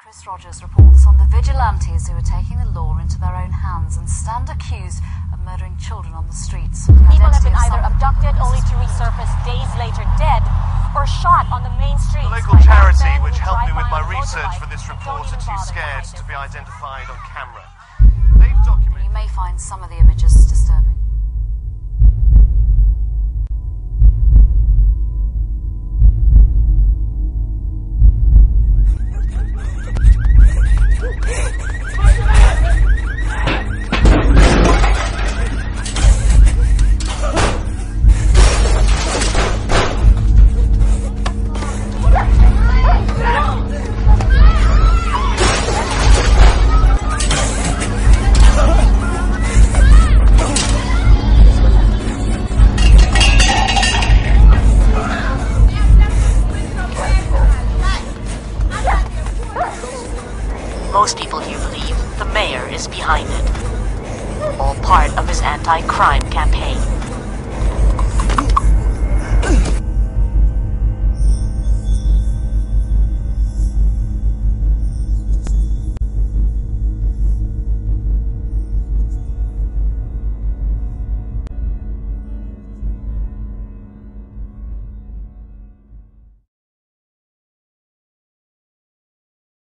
Chris Rogers reports on the vigilantes who are taking the law into their own hands and stand accused of murdering children on the streets. The People have been either abducted only to resurface days later dead or shot on the main streets. The local charity, which helped me with my research for this report, are too scared hide to be identified on camera. They've documented. You may find some of the Most people here believe the mayor is behind it. All part of his anti-crime campaign.